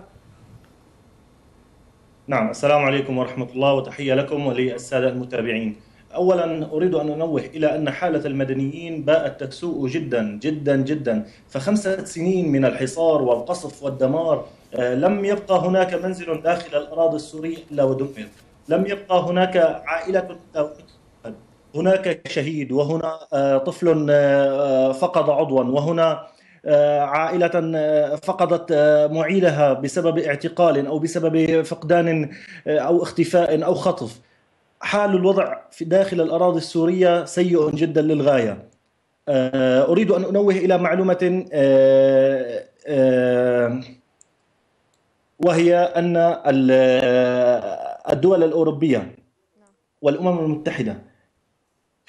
نعم السلام عليكم ورحمة الله وتحية لكم وللسادة المتابعين. اولا أريد أن أنوه إلى أن حالة المدنيين باءت تسوء جدا جدا جدا. فخمسه سنين من الحصار والقصف والدمار آه، لم يبقى هناك منزل داخل الأراضي السورية إلا ودمر. لم يبقى هناك عائلة. هناك شهيد وهنا آه، طفل فقد عضوا وهنا عائلة آه، فقدت آه، معيلها بسبب اعتقال أو بسبب فقدان آه، أو اختفاء أو خطف. حال الوضع في داخل الأراضي السورية سيء جدا للغاية. آه، أريد أن أنوه إلى معلومة آه، آه، وهي أن ال- آه، الدول الأوروبية والأمم المتحدة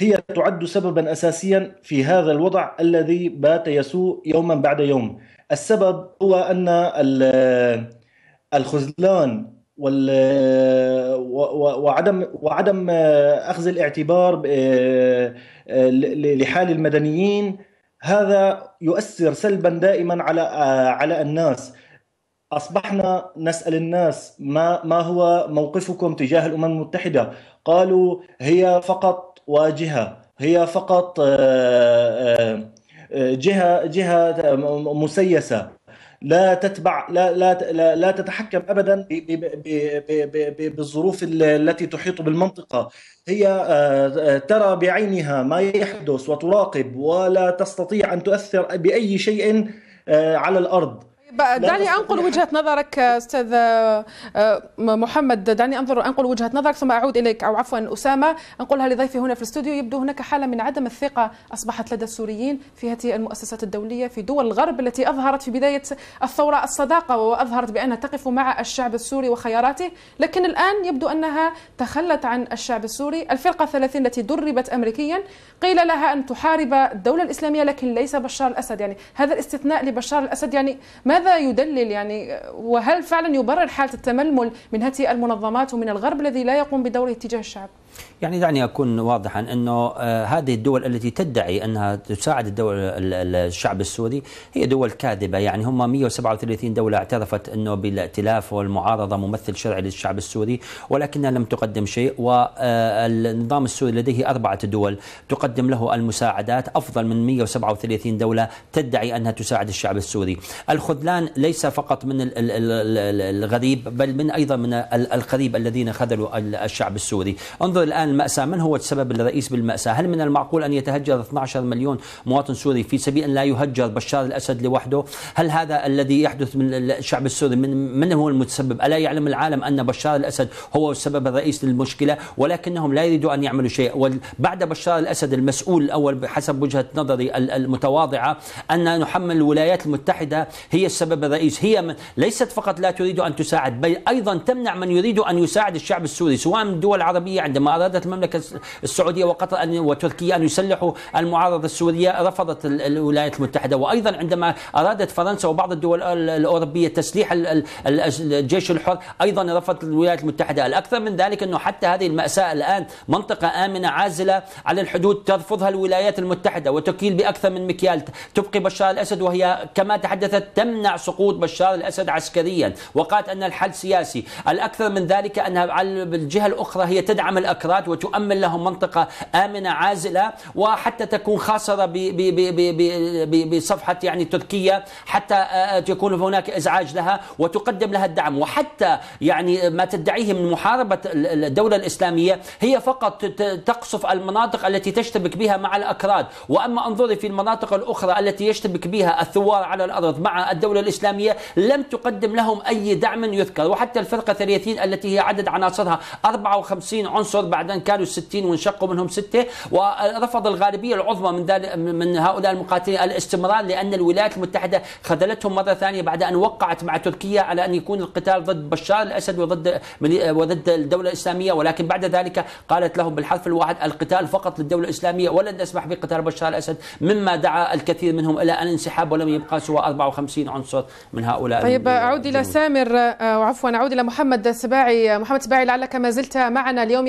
هي تعد سببا اساسيا في هذا الوضع الذي بات يسوء يوما بعد يوم. السبب هو أن ال- الخذلان وال وعدم وعدم أخذ الاعتبار لحال المدنيين هذا يؤثر سلبا دائما على على الناس. أصبحنا نسأل الناس ما ما هو موقفكم تجاه الأمم المتحدة؟ قالوا هي فقط واجهة. هي فقط آه، آه، آه، جهة جهة مسيسة. لا تتبع لا لا لا, تتحكم ابدا بالظروف ال- التي تحيط بالمنطقة. هي ترى بعينها ما يحدث وتراقب ولا تستطيع أن تؤثر بأي شيء على الأرض. دعني أنقل وجهة نظرك أستاذ آه، محمد. دعني أنظر انقل وجهة نظرك ثم أعود إليك أو عفوا أسامة. أنقلها لضيفي هنا في الاستوديو. يبدو هناك حالة من عدم الثقة أصبحت لدى السوريين في هذه المؤسسات الدولية في دول الغرب التي أظهرت في بداية الثورة الصداقة وأظهرت بأنها تقف مع الشعب السوري وخياراته. لكن الآن يبدو أنها تخلت عن الشعب السوري. الفرقة الثلاثين التي دربت امريكيا قيل لها أن تحارب الدولة الإسلامية لكن ليس بشار الأسد. يعني هذا الاستثناء لبشار الأسد. يعني ماذا يدلل يعني وهل فعلا يبرر حالة التململ من هذه المنظمات ومن الغرب الذي لا يقوم بدوره تجاه الشعب؟ يعني دعني أكون واضحا إنه آه، هذه الدول التي تدعي أنها تساعد الدول الشعب السوري هي دول كاذبة يعني هم 137 دولة اعترفت إنه بالائتلاف والمعارضة ممثل شرعي للشعب السوري ولكنها لم تقدم شيء والنظام السوري لديه أربعة دول تقدم له المساعدات أفضل من 137 دولة تدعي أنها تساعد الشعب السوري. الخذلان ليس فقط من الغريب بل من أيضا من القريب الذين خذلوا الشعب السوري. انظر الآن المأساة من هو السبب الرئيس بالمأساة؟ هل من المعقول أن يتهجر 12 مليون مواطن سوري في سبيل أن لا يهجر بشار الأسد لوحده؟ هل هذا الذي يحدث من الشعب السوري من, من هو المتسبب؟ ألا يعلم العالم أن بشار الأسد هو السبب الرئيس للمشكلة؟ ولكنهم لا يريدوا أن يعملوا شيء وبعد بشار الأسد المسؤول الأول بحسب وجهة نظري المتواضعة أن نحمل الولايات المتحدة هي السبب الرئيس. هي من ليست فقط لا تريد أن تساعد بل أيضا تمنع من يريد أن يساعد الشعب السوري سواء من الدول العربية عندما أرادت المملكة السعودية وقطر أن وتركيا أن يسلحوا المعارضة السورية رفضت الولايات المتحدة. وأيضا عندما أرادت فرنسا وبعض الدول الأوروبية تسليح الجيش الحر أيضا رفضت الولايات المتحدة. الأكثر من ذلك أنه حتى هذه المأساة الآن منطقة آمنة عازلة على الحدود ترفضها الولايات المتحدة وتكيل بأكثر من مكيال. تبقي بشار الأسد وهي كما تحدثت تمنع سقوط بشار الأسد عسكريا. وقالت أن الحل سياسي. الأكثر من ذلك أنها على الجهة الأخرى هي تدعم الأكراد وتؤمن لهم منطقة آمنة عازلة وحتى تكون خاصرة بصفحة يعني تركيا حتى آه، يكون هناك إزعاج لها وتقدم لها الدعم. وحتى يعني ما تدعيه من محاربة الدولة الإسلامية هي فقط تقصف المناطق التي تشتبك بها مع الأكراد. وأما انظري في المناطق الأخرى التي يشتبك بها الثوار على الأرض مع الدولة الإسلامية لم تقدم لهم أي دعم يذكر. وحتى الفرقة 30 التي هي عدد عناصرها 54 عنصر بعد أن كانوا 60 وانشقوا منهم ستة. ورفض الغالبية العظمى من من هؤلاء المقاتلين الاستمرار لأن الولايات المتحدة خذلتهم مرة ثانية بعد أن وقعت مع تركيا على أن يكون القتال ضد بشار الأسد وضد وضد الدولة الإسلامية. ولكن بعد ذلك قالت لهم بالحرف الواحد القتال فقط للدولة الإسلامية ولن نسمح بقتال بشار الأسد مما دعا الكثير منهم إلى الانسحاب ولم يبقى سوى 54 عنصر من هؤلاء طيب أعود إلى سامر وعفوا أعود إلى محمد السباعي محمد السباعي لعلك ما زلت معنا اليوم.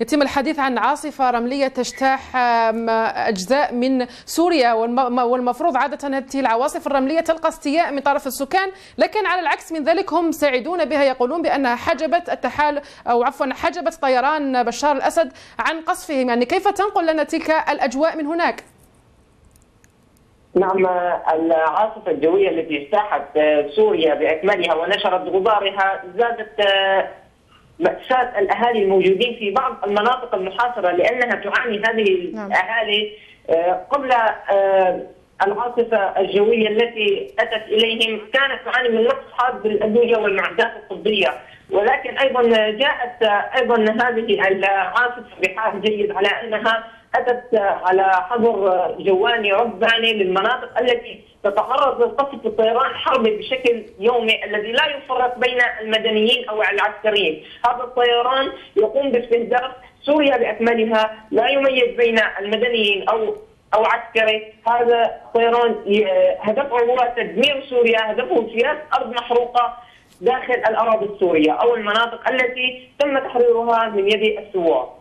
يتم الحديث عن عاصفة رملية تجتاح أجزاء من سوريا والمفروض عادة هذه العواصف الرملية تلقى استياء من طرف السكان لكن على العكس من ذلك هم سعيدون بها يقولون بأنها حجبت التحال أو عفوا حجبت طيران بشار الأسد عن قصفهم يعني كيف تنقل لنا تلك الأجواء من هناك؟ نعم العاصفة الجوية التي اجتاحت سوريا بأكملها ونشرت غبارها زادت مأساة الأهالي الموجودين في بعض المناطق المحاصرة لأنها تعاني هذه نعم. الأهالي آه، قبل آه، العاصفة الجوية التي أتت إليهم كانت تعاني من نقص حاد بالأدوية والمعدات الطبية ولكن أيضا جاءت أيضا هذه العاصفة بحال جيد على أنها أتت على حظر جواني رباني للمناطق التي تتعرض للقصف الطيران الحربي بشكل يومي الذي لا يفرق بين المدنيين أو العسكريين، هذا الطيران يقوم باستهداف سوريا بأكملها، لا يميز بين المدنيين أو أو عسكري، هذا طيران هدفه هو تدمير سوريا، هدفه سياسه أرض محروقة داخل الأراضي السورية أو المناطق التي تم تحريرها من يد الثوار.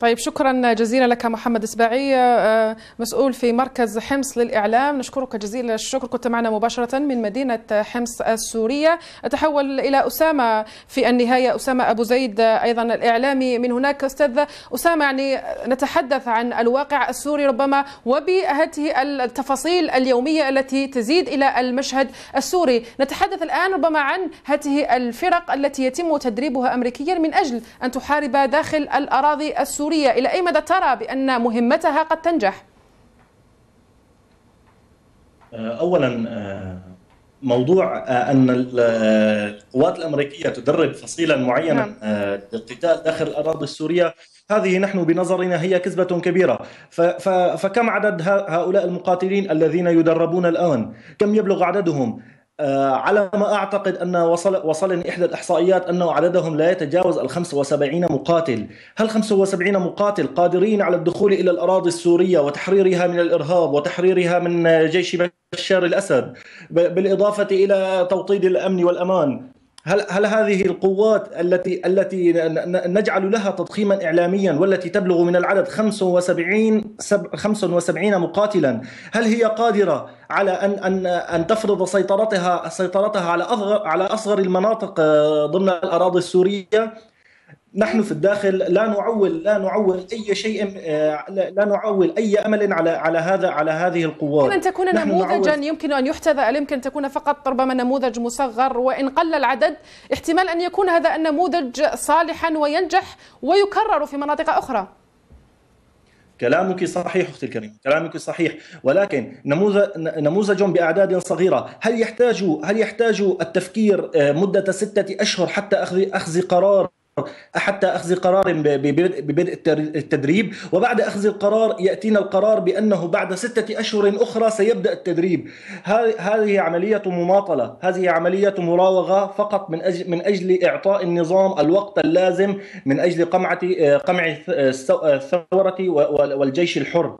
طيب شكرا جزيلا لك محمد إسباعي آه، مسؤول في مركز حمص للإعلام. نشكرك جزيل الشكر. كنت معنا مباشرة من مدينة حمص السورية. أتحول إلى أسامة في النهاية. أسامة أبو زيد أيضا الإعلامي. من هناك أستاذ أسامة يعني نتحدث عن الواقع السوري ربما وبهذه التفاصيل اليومية التي تزيد إلى المشهد السوري. نتحدث الآن ربما عن هذه الفرق التي يتم تدريبها امريكيا من أجل أن تحارب داخل الأراضي السورية. سوريا إلى أي مدى ترى بأن مهمتها قد تنجح؟ آه، أولا آه، موضوع آه، أن القوات الأمريكية تدرب فصيلا معينا نعم. للقتال داخل الأراضي السورية هذه نحن بنظرنا هي ف- ف- فكم عدد هؤلاء المقاتلين الذين يدربون الآن كم يبلغ عددهم على ما أعتقد أن وصل وصلني إحدى الإحصائيات أنه عددهم لا يتجاوز ال 75 مقاتل، هل 75 مقاتل قادرين على الدخول إلى الأراضي السورية وتحريرها من الإرهاب وتحريرها من جيش بشار الأسد بالإضافة إلى توطيد الأمن والأمان؟ هل هل هذه القوات التي التي نجعل لها تضخيما إعلاميا والتي تبلغ من العدد 75 سب- 75 مقاتلا هل هي قادرة على أن أن أن تفرض سيطرتها سيطرتها على أصغر على أصغر المناطق آه، ضمن الأراضي السورية؟ نحن في الداخل لا نعول لا نعول أي شيء آه، لا نعول أي أمل على على هذا على هذه القوات. يمكن أن تكون نموذجا نعول- يمكن أن يحتذى يمكن أن تكون فقط ربما نموذج مصغر وإن قل العدد احتمال أن يكون هذا النموذج صالحا وينجح ويكرر في مناطق أخرى. كلامك صحيح أختي الكريمه، كلامك صحيح، ولكن نموذج نموذج بأعداد صغيرة، هل يحتاج هل يحتاج التفكير آه، مدة ستة أشهر حتى اخذ أخذ قرار؟ حتى أخذ قرار ببدء التدريب وبعد أخذ القرار يأتينا القرار بأنه بعد ستة أشهر أخرى سيبدأ التدريب. هذه عملية مماطلة هذه عملية مراوغة فقط من أجل من أجل إعطاء النظام الوقت اللازم من أجل قمعة آه، قمع الث- الث- الثورة والجيش الحر.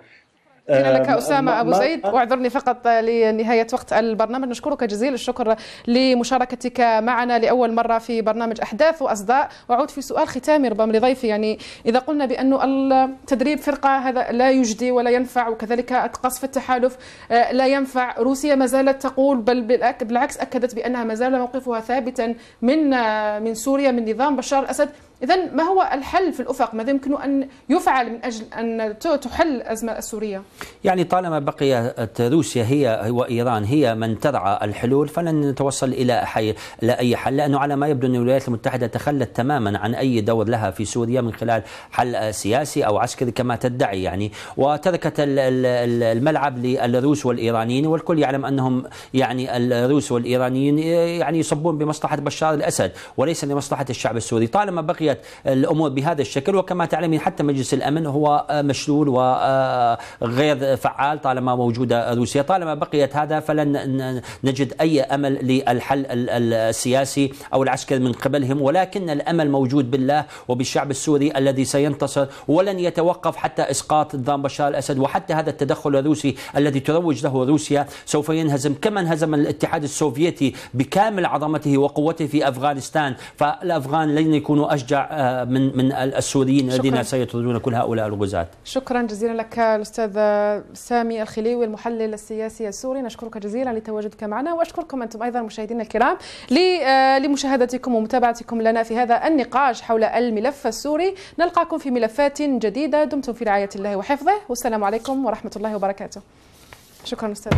جزيلا لك آه، أسامة أبو زيد. واعذرني فقط لنهاية وقت البرنامج. نشكرك جزيل الشكر لمشاركتك معنا لأول مرة في برنامج أحداث وأصداء. وأعود في سؤال ختامي ربما لضيفي. يعني إذا قلنا بأنه التدريب فرقة هذا لا يجدي ولا ينفع وكذلك قصف التحالف آه، لا ينفع. روسيا ما زالت تقول بل بالعكس أكدت بأنها ما زال موقفها ثابتا من آه، من سوريا من نظام بشار الأسد. إذا ما هو الحل في الأفق؟ ماذا يمكن أن يفعل من أجل أن تحل الأزمة السورية؟ يعني طالما بقيت روسيا هي وإيران هي من ترعى الحلول فلن نتوصل إلى حي إلى أي حل لأنه على ما يبدو أن الولايات المتحدة تخلت تماما عن أي دور لها في سوريا من خلال حل سياسي أو عسكري كما تدعي يعني. وتركت ال- ال- الملعب للروس والإيرانيين والكل يعلم أنهم يعني الروس والإيرانيين يعني يصبون بمصلحة بشار الأسد وليس لمصلحة الشعب السوري. طالما بقيت الأمور بهذا الشكل. وكما تعلمين حتى مجلس الأمن هو مشلول وغير فعال طالما موجودة روسيا. طالما بقيت هذا فلن نجد أي أمل للحل ال- ال- السياسي أو العسكري من قبلهم. ولكن الأمل موجود بالله وبالشعب السوري الذي سينتصر ولن يتوقف حتى إسقاط نظام بشار الأسد. وحتى هذا التدخل الروسي الذي تروج له روسيا سوف ينهزم. كما انهزم الاتحاد السوفيتي بكامل عظمته وقوته في أفغانستان فالأفغان لن يكونوا أشجع آه، من من السوريين الذين. سيطردون كل هؤلاء الغزاة. شكرا جزيلا لك الاستاذ سامي الخليوي المحلل السياسي السوري. نشكرك جزيلا لتواجدك معنا وأشكركم أنتم أيضا مشاهدينا الكرام آه، لمشاهدتكم ومتابعتكم لنا في هذا النقاش حول الملف السوري. نلقاكم في ملفات جديدة. دمتم في رعاية الله وحفظه. والسلام عليكم ورحمة الله وبركاته. شكرا أستاذ.